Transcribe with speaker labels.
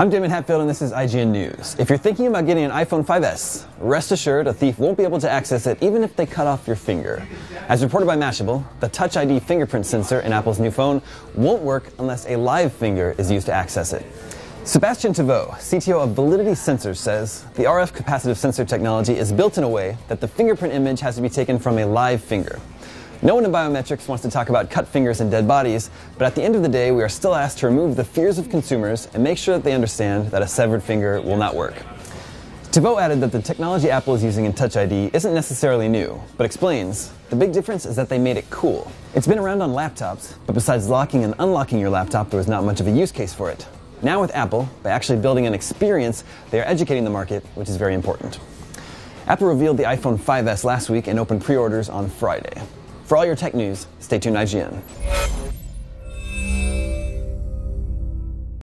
Speaker 1: I'm Damon Hatfield, and this is IGN News. If you're thinking about getting an iPhone 5S, rest assured a thief won't be able to access it even if they cut off your finger. As reported by Mashable, the Touch ID fingerprint sensor in Apple's new phone won't work unless a live finger is used to access it. Sebastian Taveau, CTO of Validity Sensors, says the RF capacitive sensor technology is built in a way that the fingerprint image has to be taken from a live finger. No one in biometrics wants to talk about cut fingers and dead bodies, but at the end of the day, we are still asked to remove the fears of consumers and make sure that they understand that a severed finger will not work. Taveau added that the technology Apple is using in Touch ID isn't necessarily new, but explains the big difference is that they made it cool. It's been around on laptops, but besides locking and unlocking your laptop, there was not much of a use case for it. Now, with Apple, by actually building an experience, they are educating the market, which is very important. Apple revealed the iPhone 5S last week and opened pre orders on Friday. For all your tech news, stay tuned IGN.